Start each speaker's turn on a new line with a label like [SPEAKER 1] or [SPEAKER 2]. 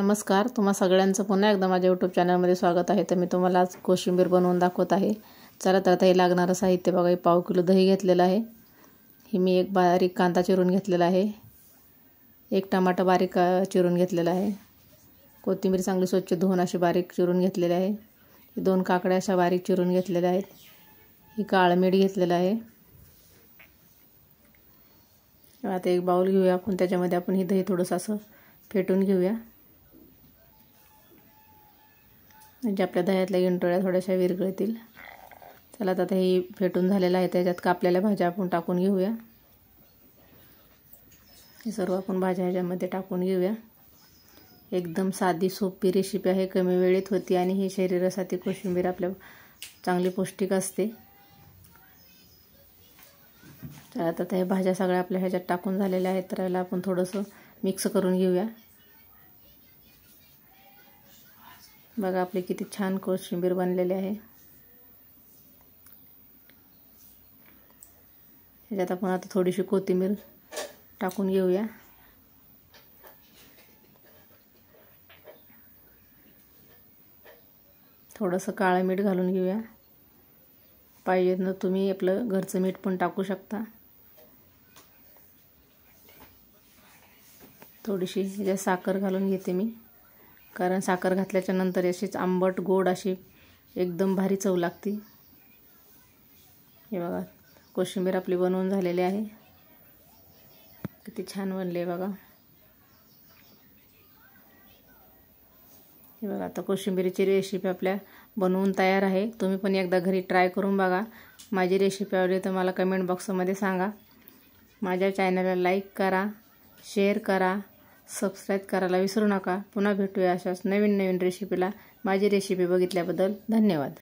[SPEAKER 1] नमस्कार तुम्हा सगळ्यांचं पुन्हा एकदा माझ्या यूट्यूब चॅनलमध्ये स्वागत आहे. तर मी तुम्हाला आज कोशिंबीर बनवून दाखवत आहे. चला तर आता हे लागणारं साहित्य बघा हे पाव किलो दही घेतलेलं आहे. हे मी एक बारीक कांदा चिरून घेतलेला आहे. एक टमाटा बारीक चिरून घेतलेला आहे. कोथिंबीर चांगली स्वच्छ धुवून अशी बारीक चिरून घेतलेली आहे. दोन काकड्या अशा बारीक चिरून घेतलेल्या आहेत. ही काळं मीठ घेतलेलं आहे. आता एक बाऊल घेऊया आपण त्याच्यामध्ये आपण ही दही थोडंसं असं फेटून घेऊया. म्हणजे आपल्या दह्यातल्या इंटोळ्या थोड्याशा विरगळतील. चला आता हे फेटून झालेलं आहे त्याच्यात कापलेल्या भाज्या आपण टाकून घेऊया. हे सर्व आपण भाज्या ह्याच्यामध्ये टाकून घेऊया. एकदम साधी सोपी रेसिपी आहे कमी वेळेत होती आणि ही शरीरासाठी कोशिंबीर आपल्या चांगली पौष्टिक असते. तर आता त्या भाज्या सगळ्या आपल्या ह्याच्यात टाकून झालेल्या आहेत तर याला आपण थोडंसं मिक्स करून घेऊया. बघा आपली किती छान कोशिंबीर बनलेली आहे. ह्याच्यात आपण आता थोडीशी कोथिंबीर टाकून घेऊया. थोडंसं काळं मीठ घालून घेऊया. पाहिजे ना तुम्ही आपलं घरचं मीठ पण टाकू शकता. थोडीशी ह्याच्यात साखर घालून घेते मी. कारण साखर घातल्याच्या नंतर अशीच आंबट गोड अशी एकदम भारी चव लागते. हे बघा कोशिंबीर आपली बनवून झालेली आहे. किती छान बनले बघा. हे बघा आता कोशिंबिरीची रेसिपी आपल्या बनवून तयार आहे. तुम्ही पण एकदा घरी ट्राय करून बघा. माझी रेसिपी आवडली तर मला कमेंट बॉक्समध्ये सांगा. माझ्या चॅनलला लाईक करा शेअर करा. सबस्क्राईब करायला विसरू नका. पुन्हा भेटूया अशाच नवीन नवीन रेसिपीला माझी रेसिपी बघितल्याबद्दल धन्यवाद.